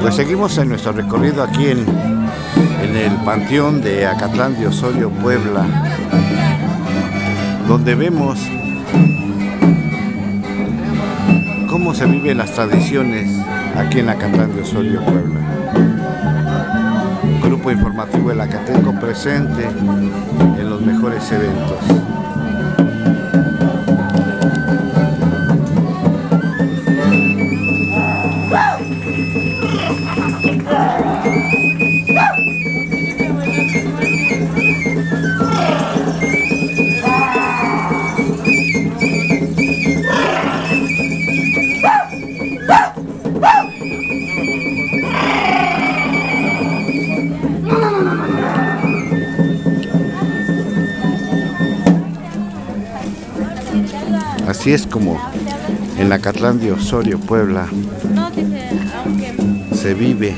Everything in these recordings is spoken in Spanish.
Pues seguimos en nuestro recorrido aquí en, en el Panteón de Acatlán de Osorio, Puebla, donde vemos cómo se viven las tradiciones aquí en Acatlán de Osorio, Puebla. Grupo informativo de Acateco presente en los mejores eventos. Así es como en la Catlán de Osorio, Puebla, se vive,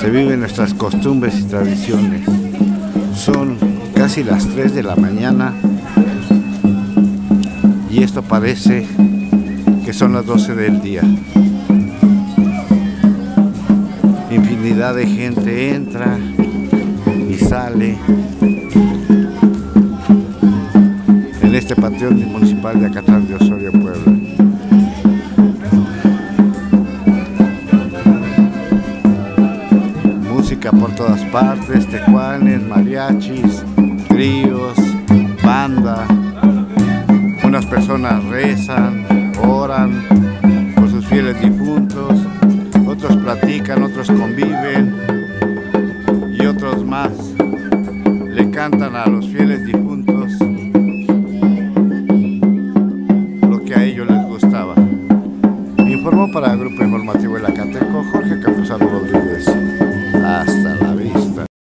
se viven nuestras costumbres y tradiciones. Son casi las 3 de la mañana y esto parece que son las 12 del día. Infinidad de gente entra y sale en este panteón municipal de Acatlán de Osorio, Por todas partes, tecuanes, mariachis, tríos, banda. Unas personas rezan, oran por sus fieles difuntos, otros platican, otros conviven y otros más le cantan a los fieles difuntos lo que a ellos les gustaba. Informó para el Grupo Informativo de la Cateco Jorge Cam